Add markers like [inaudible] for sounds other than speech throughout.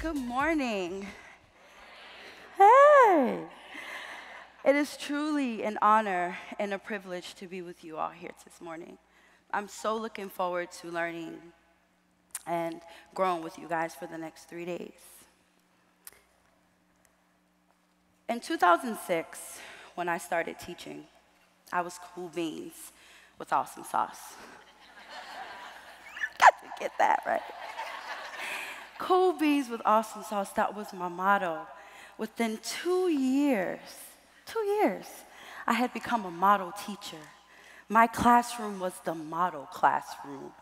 Good morning. Hey. It is truly an honor and a privilege to be with you all here this morning. I'm so looking forward to learning and growing with you guys for the next three days. In 2006, when I started teaching, I was cool beans with awesome sauce. [laughs] Got to get that right. Cool beans with awesome sauce, that was my motto. Within two years, two years, I had become a model teacher. My classroom was the model classroom.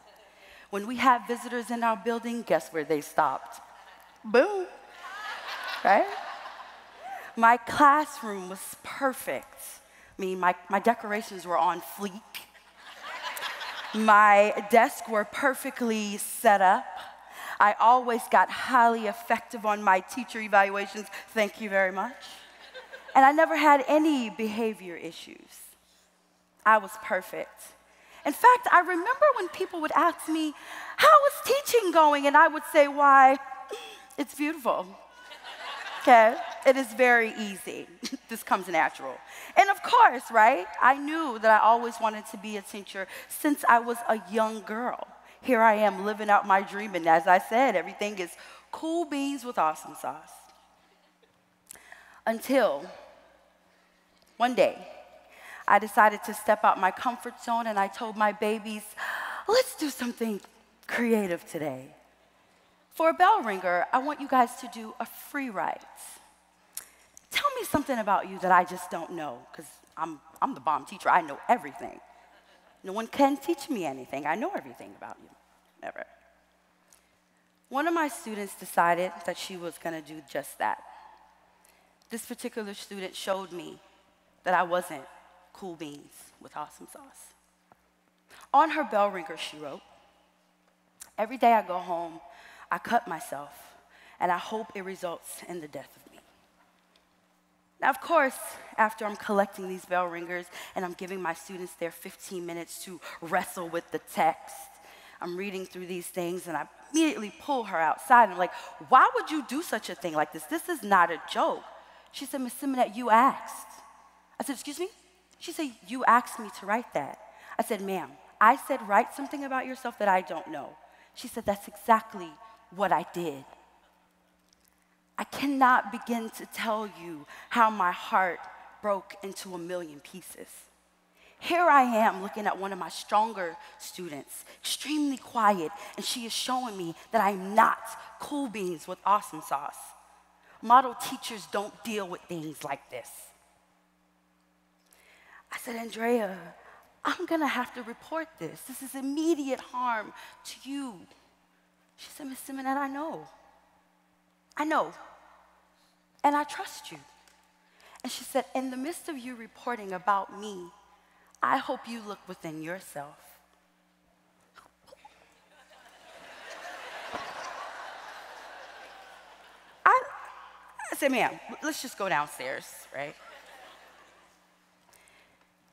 When we had visitors in our building, guess where they stopped? Boom, right? My classroom was perfect. I mean, my, my decorations were on fleek. My desks were perfectly set up. I always got highly effective on my teacher evaluations. Thank you very much. And I never had any behavior issues. I was perfect. In fact, I remember when people would ask me, How is teaching going? And I would say, Why, it's beautiful. Okay? It is very easy. [laughs] this comes natural. And of course, right? I knew that I always wanted to be a teacher since I was a young girl. Here I am living out my dream, and as I said, everything is cool beans with awesome sauce. Until one day, I decided to step out my comfort zone and I told my babies, let's do something creative today. For a bell ringer, I want you guys to do a free write. Tell me something about you that I just don't know, because I'm, I'm the bomb teacher. I know everything. No one can teach me anything. I know everything about you. Never. One of my students decided that she was going to do just that. This particular student showed me that I wasn't cool beans with awesome sauce. On her bell ringer, she wrote, Every day I go home, I cut myself, and I hope it results in the death of. Now, of course, after I'm collecting these bell ringers and I'm giving my students their 15 minutes to wrestle with the text, I'm reading through these things and I immediately pull her outside. and I'm like, why would you do such a thing like this? This is not a joke. She said, Miss Symonette, you asked. I said, excuse me? She said, you asked me to write that. I said, ma'am, I said write something about yourself that I don't know. She said, that's exactly what I did. I cannot begin to tell you how my heart broke into a million pieces. Here I am looking at one of my stronger students, extremely quiet, and she is showing me that I'm not cool beans with awesome sauce. Model teachers don't deal with things like this. I said, Andrea, I'm gonna have to report this. This is immediate harm to you. She said, Miss Symonette, I know. I know. And I trust you. And she said, In the midst of you reporting about me, I hope you look within yourself. [laughs] I, I said, ma'am, let's just go downstairs, right?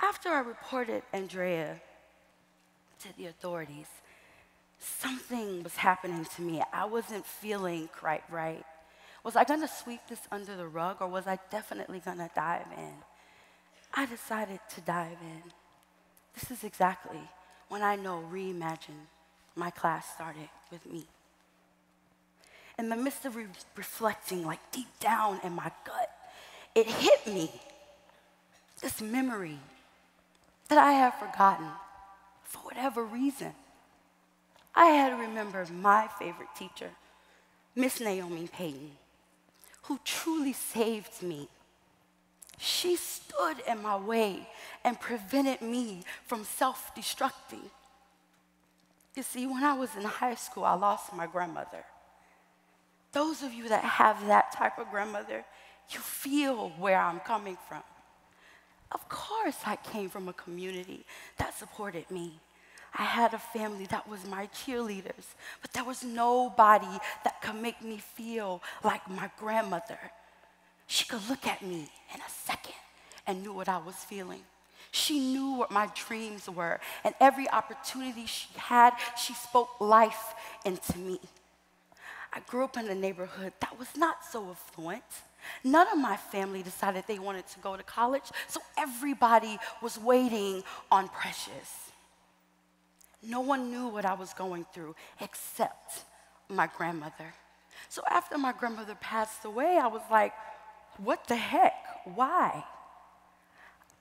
After I reported Andrea to the authorities, something was happening to me. I wasn't feeling quite right. Was I gonna sweep this under the rug or was I definitely gonna dive in? I decided to dive in. This is exactly when I know Reimagine, my class started with me. In the midst of re- reflecting, like deep down in my gut, it hit me this memory that I have forgotten for whatever reason. I had to remember my favorite teacher, Miss Naomi Payton, who truly saved me. She stood in my way and prevented me from self destructing. You see, when I was in high school, I lost my grandmother. Those of you that have that type of grandmother, you feel where I'm coming from. Of course, I came from a community that supported me. I had a family that was my cheerleaders, but there was nobody that could make me feel like my grandmother. She could look at me in a second and knew what I was feeling. She knew what my dreams were, and every opportunity she had, she spoke life into me. I grew up in a neighborhood that was not so affluent. None of my family decided they wanted to go to college, so everybody was waiting on Precious. No one knew what I was going through except my grandmother. So after my grandmother passed away, I was like, what the heck? Why?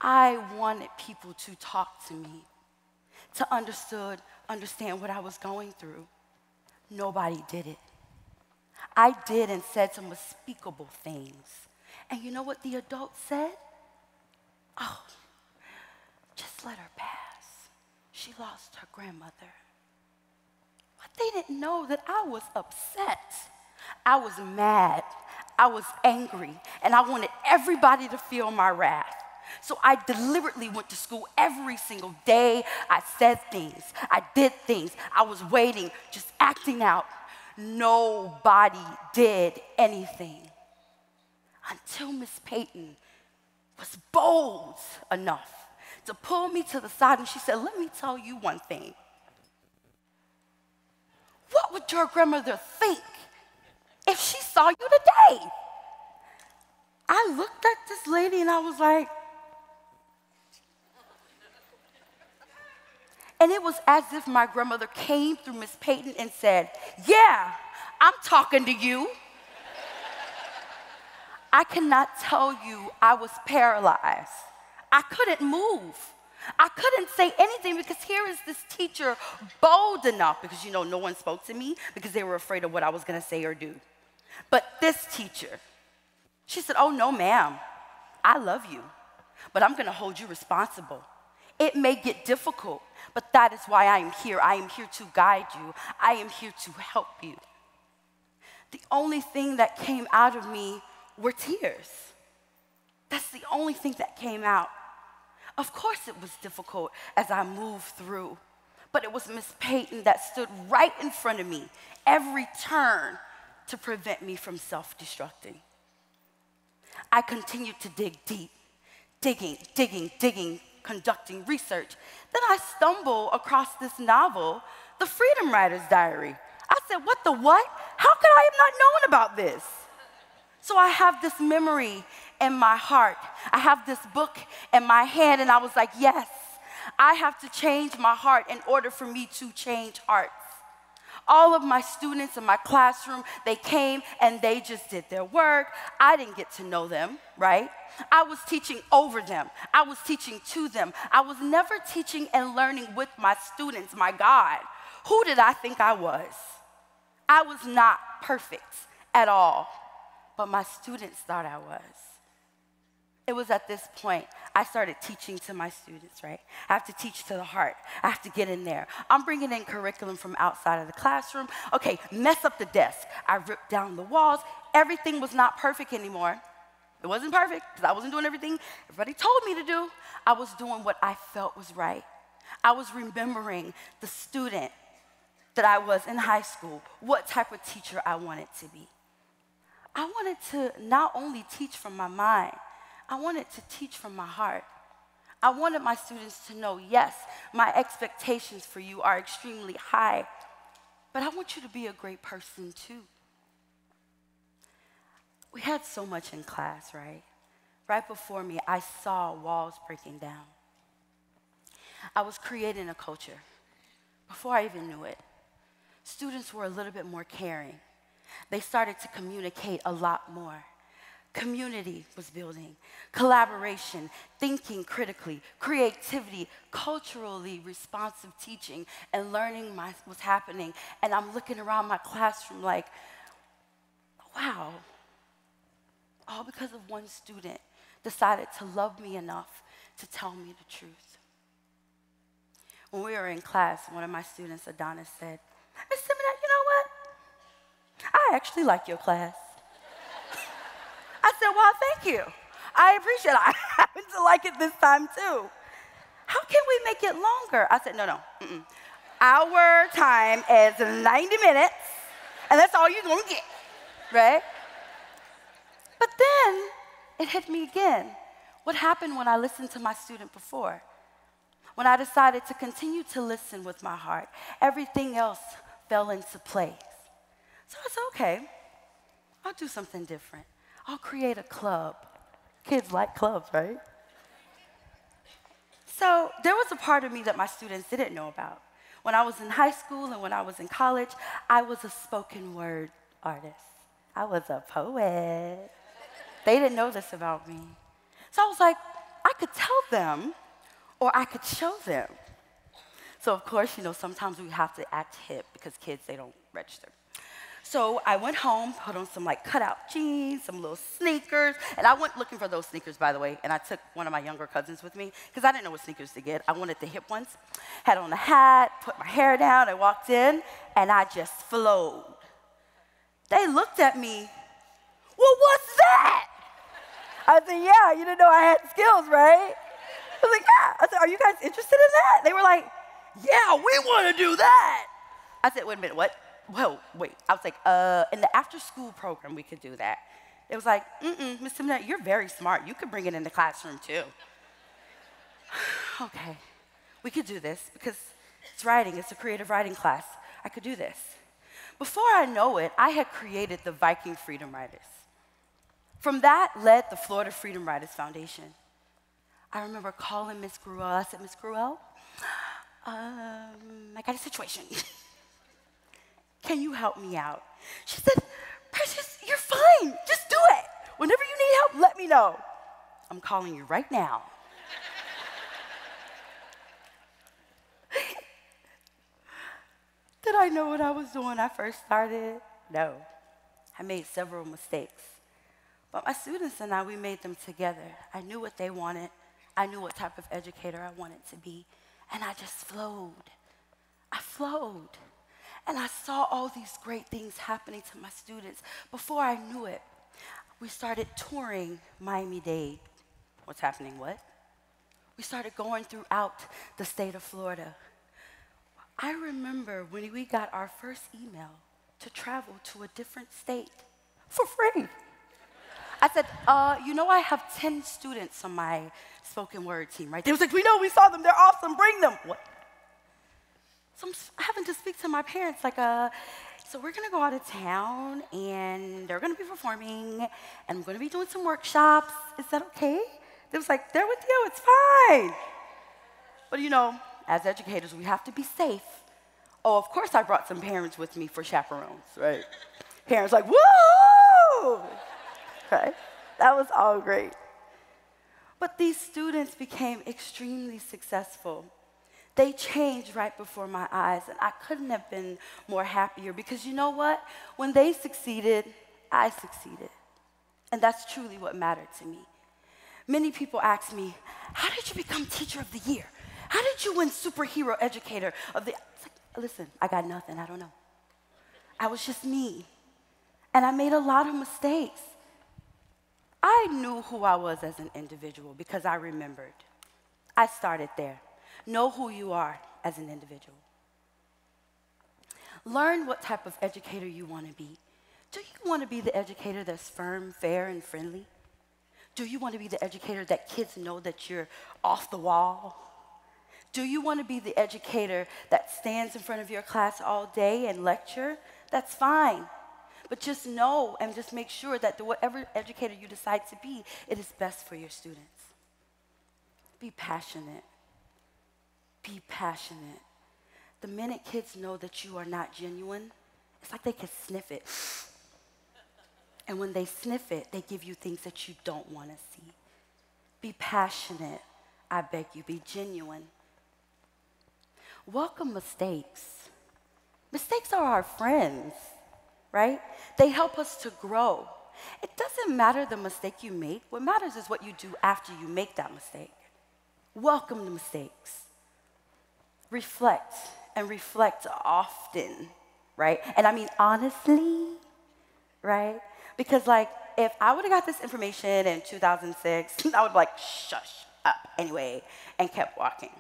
I wanted people to talk to me, to understood, understand what I was going through. Nobody did it. I did and said some unspeakable things. And you know what the adult said? Oh, just let her pass. She lost her grandmother. But they didn't know that I was upset. I was mad. I was angry. And I wanted everybody to feel my wrath. So I deliberately went to school every single day. I said things, I did things, I was waiting, just acting out. Nobody did anything until Miss Peyton was bold enough to pull me to the side and she said, Let me tell you one thing. What would your grandmother think if she saw you today? I looked at this lady and I was like, And it was as if my grandmother came through Miss Payton and said, Yeah, I'm talking to you. I cannot tell you I was paralyzed. I couldn't move. I couldn't say anything because here is this teacher bold enough, because you know, no one spoke to me because they were afraid of what I was gonna say or do. But this teacher, she said, Oh, no, ma'am, I love you, but I'm gonna hold you responsible. It may get difficult, but that is why I am here. I am here to guide you, I am here to help you. The only thing that came out of me were tears. That's the only thing that came out. Of course, it was difficult as I moved through, but it was Miss Payton that stood right in front of me every turn to prevent me from self destructing. I continued to dig deep, digging, digging, digging, conducting research. Then I stumble across this novel, The Freedom Writer's Diary. I said, What the what? How could I have not known about this? So I have this memory in my heart. I have this book in my hand, and I was like, Yes, I have to change my heart in order for me to change hearts. All of my students in my classroom, they came and they just did their work. I didn't get to know them, right? I was teaching over them, I was teaching to them. I was never teaching and learning with my students, my God. Who did I think I was? I was not perfect at all, but my students thought I was. It was at this point I started teaching to my students, right? I have to teach to the heart. I have to get in there. I'm bringing in curriculum from outside of the classroom. Okay, mess up the desk. I ripped down the walls. Everything was not perfect anymore. It wasn't perfect because I wasn't doing everything everybody told me to do. I was doing what I felt was right. I was remembering the student that I was in high school, what type of teacher I wanted to be. I wanted to not only teach from my mind, I wanted to teach from my heart. I wanted my students to know yes, my expectations for you are extremely high, but I want you to be a great person too. We had so much in class, right? Right before me, I saw walls breaking down. I was creating a culture before I even knew it. Students were a little bit more caring. They started to communicate a lot more. Community was building, collaboration, thinking critically, creativity, culturally responsive teaching, and learning my, was happening. And I'm looking around my classroom like, wow, all because of one student decided to love me enough to tell me the truth. When we were in class, one of my students, Adonis, said, Miss Symonette, you know what? I actually like your class. I said, Well, thank you. I appreciate it. [laughs] I happen to like it this time too. How can we make it longer? I said, No, no. Mm-mm. Our time is 90 minutes, and that's all you're gonna get, right? But then it hit me again. What happened when I listened to my student before? When I decided to continue to listen with my heart, everything else fell into place. So I said, okay, I'll do something different. I'll create a club. Kids like clubs, right? So there was a part of me that my students didn't know about. When I was in high school and when I was in college, I was a spoken word artist. I was a poet. They didn't know this about me. So I was like, I could tell them or I could show them. So, of course, you know, sometimes we have to act hip because kids, they don't register. So I went home, put on some like cutout jeans, some little sneakers, and I went looking for those sneakers, by the way. And I took one of my younger cousins with me because I didn't know what sneakers to get. I wanted the hip ones. Had on a hat, put my hair down, I walked in, and I just flowed. They looked at me. Well, what's that? I said, Yeah, you didn't know I had skills, right? I was like, Yeah. I said, Are you guys interested in that? They were like, Yeah, we want to do that. I said, Wait a minute, what? Well, wait. I was like, uh, in the after school program, we could do that. It was like, mm-mm, Symonette, you're very smart. You could bring it in the classroom too. [sighs] okay, we could do this because it's writing, it's a creative writing class. I could do this. Before I know it, I had created the Viking Freedom Writers. From that led the Florida Freedom Writers Foundation. I remember calling Miss Gruwell. I said, Miss Gruwell, um, I got a situation. [laughs] Can you help me out? She said, Precious, you're fine. Just do it. Whenever you need help, let me know. I'm calling you right now. Did I know what I was doing when I first started? No. I made several mistakes. But my students and I, we made them together. I knew what they wanted. I knew what type of educator I wanted to be. And I just flowed. I flowed. And I saw all these great things happening to my students. Before I knew it, we started touring Miami Dade. What's happening? What? We started going throughout the state of Florida. I remember when we got our first email to travel to a different state for free. I said, uh, you know, I have 10 students on my spoken word team, right? They was like, we know, we saw them, they're awesome, bring them. What? So I'm having to speak to my parents, like, uh, so we're gonna go out of town and they're gonna be performing and I'm gonna be doing some workshops. Is that okay? They was like, they're with you, it's fine. But you know, as educators, we have to be safe. Oh, of course I brought some parents with me for chaperones, right? parents like, woo! Right? That was all great. But these students became extremely successful they changed right before my eyes, and I couldn't have been more happier because you know what? When they succeeded, I succeeded. And that's truly what mattered to me. Many people ask me, How did you become teacher of the year? How did you win superhero educator of the like, Listen, I got nothing, I don't know. I was just me. And I made a lot of mistakes. I knew who I was as an individual because I remembered. I started there. Know who you are as an individual. Learn what type of educator you want to be. Do you want to be the educator that's firm, fair, and friendly? Do you want to be the educator that kids know that you're off the wall? Do you want to be the educator that stands in front of your class all day and lecture? That's fine. But just know and just make sure that the, whatever educator you decide to be, it is best for your students. Be passionate. Be passionate. The minute kids know that you are not genuine, it's like they can sniff it. [sighs] And when they sniff it, they give you things that you don't want to see. Be passionate. I beg you, be genuine. Welcome mistakes. Mistakes are our friends, right? They help us to grow. It doesn't matter the mistake you make. What matters is what you do after you make that mistake. Welcome the mistakes reflect and reflect often, right? And I mean honestly, right? Because like if I would have got this information in 2006, [laughs] I would like shush up anyway and kept walking.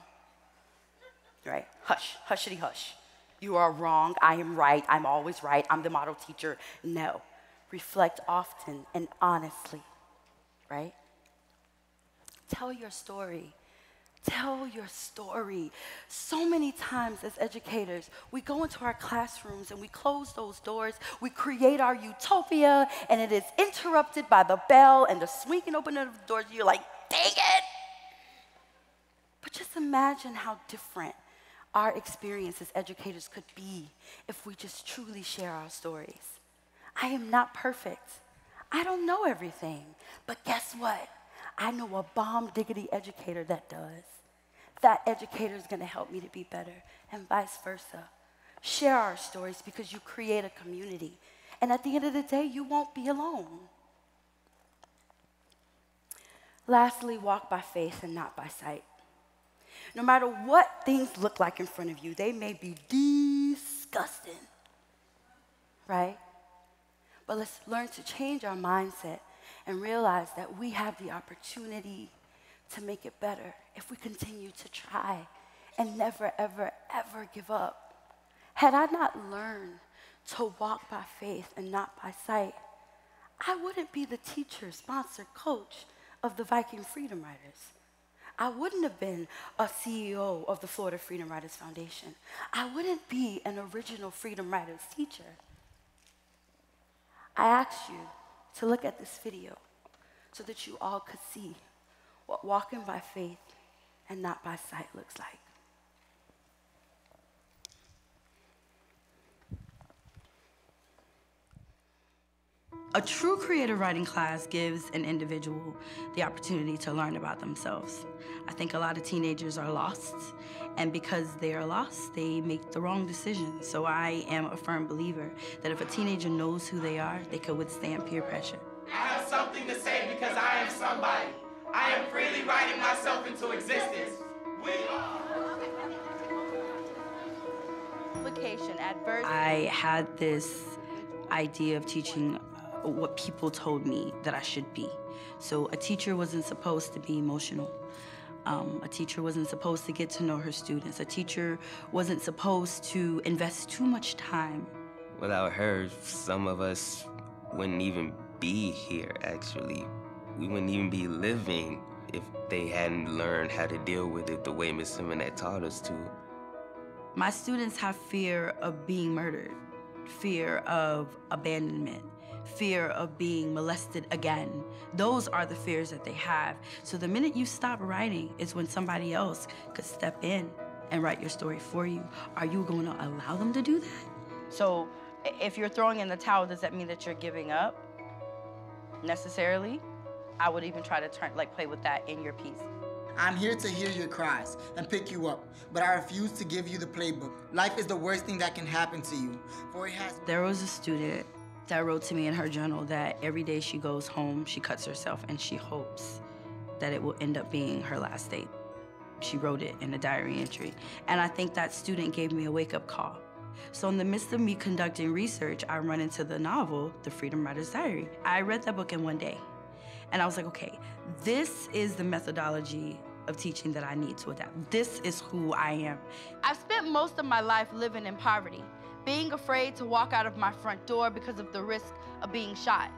Right? Hush, hushity hush. You are wrong. I am right. I'm always right. I'm the model teacher. No. Reflect often and honestly, right? Tell your story. Tell your story. So many times as educators, we go into our classrooms and we close those doors. We create our utopia, and it is interrupted by the bell and the swinging open of the doors. You're like, dang it! But just imagine how different our experience as educators could be if we just truly share our stories. I am not perfect. I don't know everything. But guess what? I know a bomb diggity educator that does. That educator is going to help me to be better, and vice versa. Share our stories because you create a community. And at the end of the day, you won't be alone. Lastly, walk by faith and not by sight. No matter what things look like in front of you, they may be disgusting, right? But let's learn to change our mindset and realize that we have the opportunity to make it better if we continue to try and never, ever, ever give up. Had I not learned to walk by faith and not by sight, I wouldn't be the teacher, sponsor, coach of the Viking Freedom Writers. I wouldn't have been a CEO of the Florida Freedom Writers Foundation. I wouldn't be an original Freedom Writers teacher. I ask you to look at this video so that you all could see what walking by faith and not by sight looks like. A true creative writing class gives an individual the opportunity to learn about themselves. I think a lot of teenagers are lost, and because they are lost, they make the wrong decisions. So I am a firm believer that if a teenager knows who they are, they can withstand peer pressure. I have something to say because I am somebody. I am freely writing myself into existence. We are. Application, adversity. I had this idea of teaching what people told me that I should be. So a teacher wasn't supposed to be emotional. Um, a teacher wasn't supposed to get to know her students. A teacher wasn't supposed to invest too much time. Without her, some of us wouldn't even be here, actually. We wouldn't even be living if they hadn't learned how to deal with it the way Miss Symonette taught us to. My students have fear of being murdered, fear of abandonment, fear of being molested again. Those are the fears that they have. So the minute you stop writing is when somebody else could step in and write your story for you. Are you going to allow them to do that? So if you're throwing in the towel, does that mean that you're giving up necessarily? I would even try to turn, like, play with that in your piece. I'm here to hear your cries and pick you up, but I refuse to give you the playbook. Life is the worst thing that can happen to you, for it has. There was a student that wrote to me in her journal that every day she goes home, she cuts herself and she hopes that it will end up being her last day. She wrote it in a diary entry. And I think that student gave me a wake up call. So, in the midst of me conducting research, I run into the novel, The Freedom Writer's Diary. I read that book in one day. And I was like, okay, this is the methodology of teaching that I need to adapt. This is who I am. I've spent most of my life living in poverty being afraid to walk out of my front door because of the risk of being shot.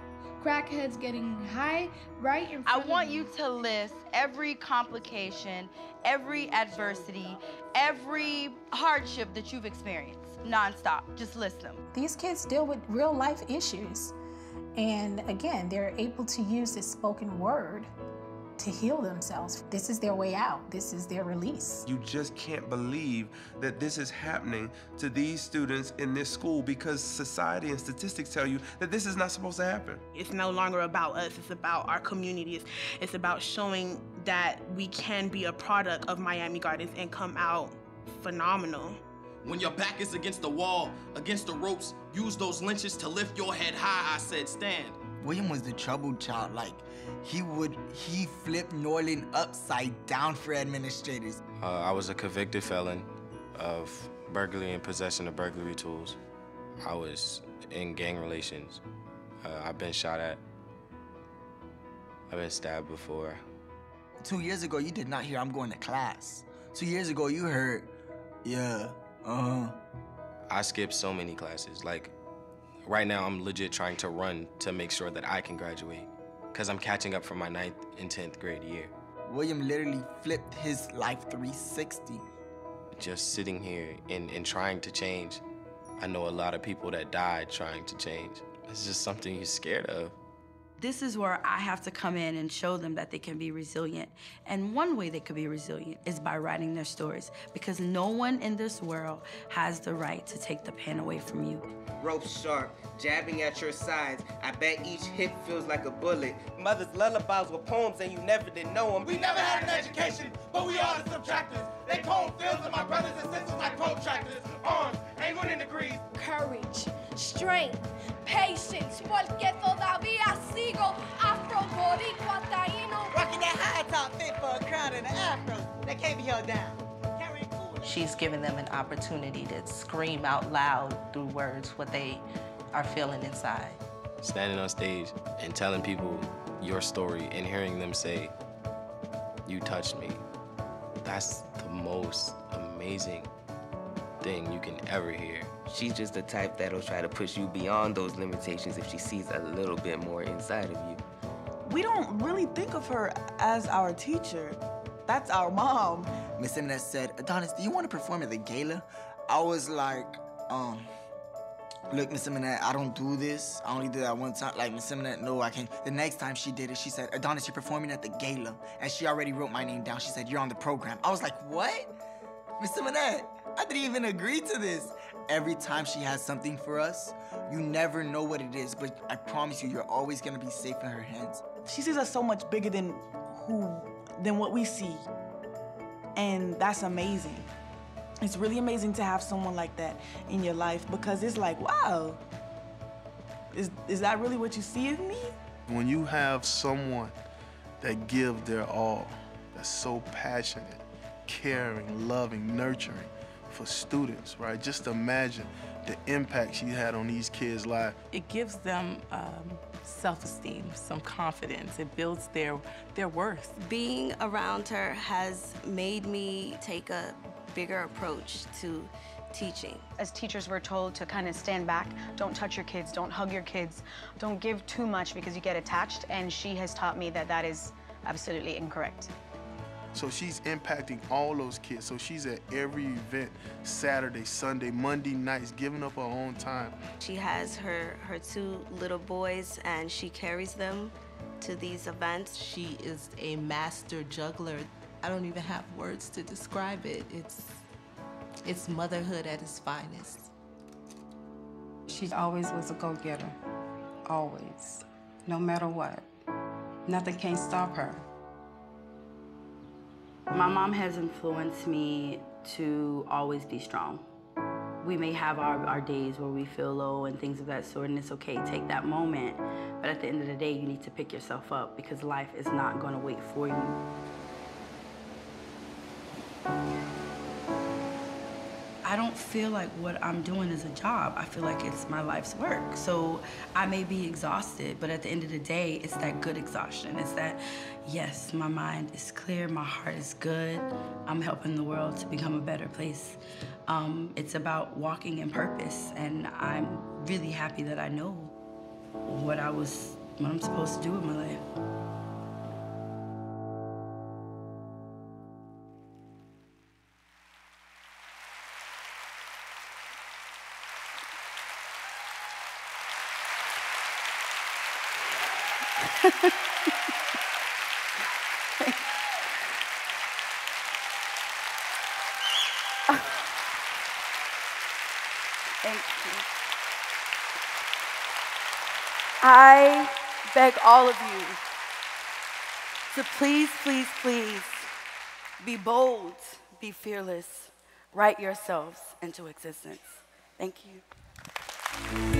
Crackheads getting high right in front of you. I want you to list every complication, every adversity, every hardship that you've experienced nonstop. Just list them. These kids deal with real life issues. And again, they're able to use this spoken word to heal themselves. This is their way out. This is their release. You just can't believe that this is happening to these students in this school because society and statistics tell you that this is not supposed to happen. It's no longer about us, it's about our communities. It's about showing that we can be a product of Miami Gardens and come out phenomenal. When your back is against the wall, against the ropes, use those lynches to lift your head high, I said stand. William was the troubled child. Like, he would, he flipped Norland upside down for administrators. Uh, I was a convicted felon of burglary and possession of burglary tools. I was in gang relations. Uh, I've been shot at. I've been stabbed before. Two years ago, you did not hear I'm going to class. Two years ago, you heard, yeah, uh-huh. I skipped so many classes. Like, right now, I'm legit trying to run to make sure that I can graduate because I'm catching up from my ninth and 10th grade year. William literally flipped his life 360. Just sitting here and, and trying to change. I know a lot of people that died trying to change. It's just something you're scared of. This is where I have to come in and show them that they can be resilient. And one way they could be resilient is by writing their stories, because no one in this world has the right to take the pen away from you. Rope sharp, jabbing at your sides. I bet each hit feels like a bullet. Mother's lullabies were poems and you never did know them. We never had an education, but we are the subtractors. They comb fields of my brothers and sisters like protractors. Arms, ain't winning degrees. Courage, strength, patience, porque todavía sigo afro-boricua taíno. Rocking that high top fit for a crowd in the afro that can't be held down. She's given them an opportunity to scream out loud through words what they are feeling inside. Standing on stage and telling people your story and hearing them say, you touched me. That's the most amazing thing you can ever hear. She's just the type that'll try to push you beyond those limitations if she sees a little bit more inside of you. We don't really think of her as our teacher. That's our mom. Miss Eminette said, Adonis, do you want to perform at the gala? I was like, um, look, Miss Eminette, I don't do this. I only did that one time. Like, Miss Eminette, no, I can't. The next time she did it, she said, Adonis, you're performing at the gala. And she already wrote my name down. She said, you're on the program. I was like, what? Miss Eminette, I didn't even agree to this. Every time she has something for us, you never know what it is, but I promise you, you're always gonna be safe in her hands. She sees us so much bigger than who, than what we see. And that's amazing. It's really amazing to have someone like that in your life because it's like, wow, is, is that really what you see of me? When you have someone that give their all, that's so passionate, caring, loving, nurturing for students, right? Just imagine the impact she had on these kids' lives. It gives them um, self-esteem, some confidence. It builds their, their worth. Being around her has made me take a bigger approach to teaching. As teachers, we're told to kind of stand back, don't touch your kids, don't hug your kids, don't give too much because you get attached, and she has taught me that that is absolutely incorrect. So she's impacting all those kids. So she's at every event, Saturday, Sunday, Monday nights, giving up her own time. She has her, her two little boys and she carries them to these events. She is a master juggler. I don't even have words to describe it. It's, it's motherhood at its finest. She always was a go-getter, always, no matter what. Nothing can stop her. My mom has influenced me to always be strong. We may have our, our days where we feel low and things of that sort, and it's okay, take that moment. But at the end of the day, you need to pick yourself up because life is not gonna wait for you. I don't feel like what I'm doing is a job. I feel like it's my life's work. So I may be exhausted, but at the end of the day, it's that good exhaustion. It's that, yes, my mind is clear, my heart is good. I'm helping the world to become a better place. Um, it's about walking in purpose, and I'm really happy that I know what I was, what I'm supposed to do with my life. Thank you. I beg all of you to please, please, please be bold, be fearless, write yourselves into existence. Thank you.